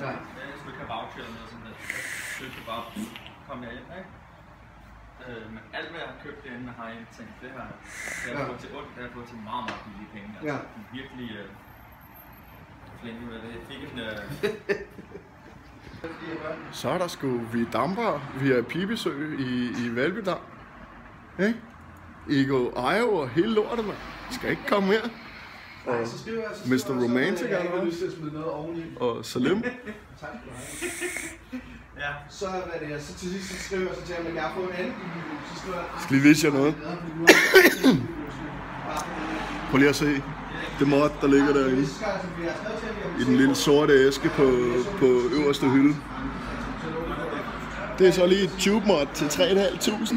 Ja. Jeg skulle ikke have voucher eller noget sådan noget. Jeg købte bare, kom jeg ind, ikke? Øh, men alt hvad jeg har købt derinde med high-end ting, det har det har jeg Ja. fået til ondt, det har jeg fået til meget, meget billige penge. Altså, Ja. de er virkelig øh, flinke med det. Jeg fik en, øh, Så er der sgu vi damper via Pibesø i, i Valbydam. Ikke? Igo Ejo og hele lortet, mand. Skal ikke komme her. Og Så skriver jeg, så Mr. skriver Romantic, eller hvad? lyst til at smide noget oveni. og Salim. Tak skal du have. ja, Så, hvad det er, så til sidst så skriver jeg så til ham, at jeg har fået en anden video. Så skriver jeg, Skal lige vise jer noget. Prøv lige at se det mod, der ligger derinde. I den lille sorte æske på, på øverste hylde. Det er så lige et tube mod til 3.500.